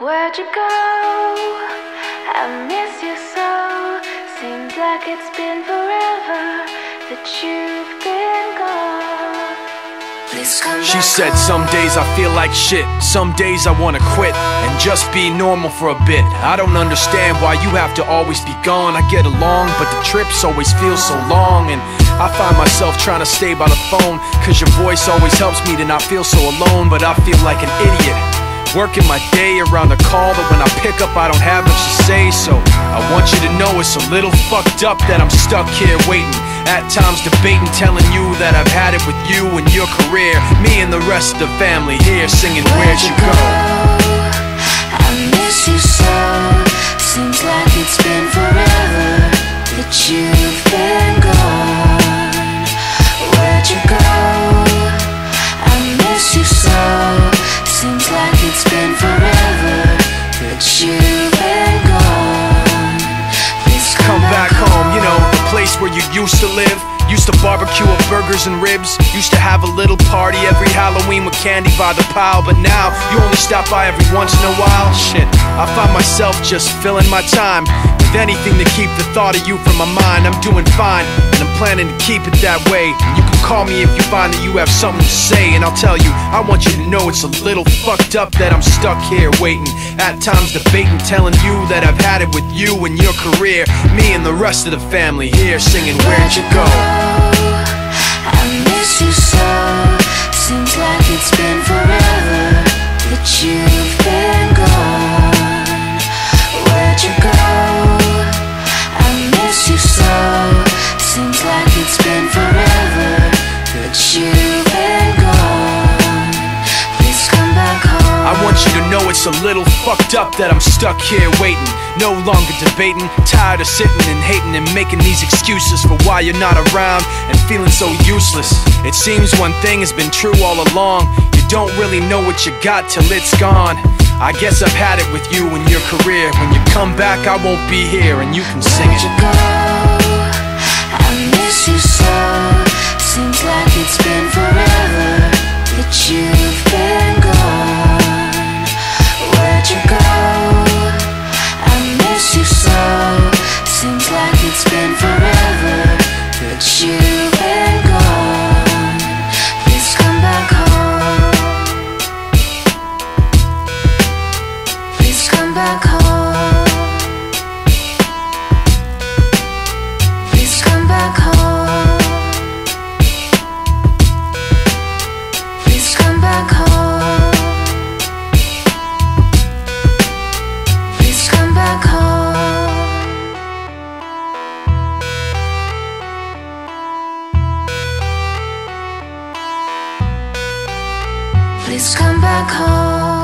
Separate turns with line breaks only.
Where'd you go? I miss you so. Seems like it's been forever that you've been gone. Please come
She said some days I feel like shit, some days I wanna quit and just be normal for a bit. I don't understand why you have to always be gone. I get along, but the trips always feel so long. And I find myself trying to stay by the phone, cause your voice always helps me to not feel so alone. But I feel like an idiot. Working my day around the call, but when I pick up, I don't have much to say. So I want you to know it's a little fucked up that I'm stuck here waiting. At times debating, telling you that I've had it with you and your career. Me and the rest of the family here singing Where'd You Go?
I miss you so. Seems like it's been forever
used to live. Used to barbecue up burgers and ribs. Used to have a little party every Halloween with candy by the pile. But now you only stop by every once in a while. Shit, I find myself just filling my time with anything to keep the thought of you from my mind. I'm doing fine, and I'm planning to keep it that way. You call me if you find that you have something to say, and I'll tell you. I want you to know it's a little fucked up that I'm stuck here waiting. At times debating, telling you that I've had it with you and your career. Me and the rest of the family here singing Where'd You Go?
It's
a little fucked up that I'm stuck here waiting. No longer debating, tired of sitting and hating and making these excuses for why you're not around and feeling so useless. It seems one thing has been true all along. You don't really know what you got till it's gone. I guess I've had it with you and your career. When you come back, I won't be here and you can sing it.
Come back home. Please come back home. Please come back home. Please come back home. Please come back home.